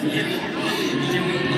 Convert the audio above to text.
Yeah.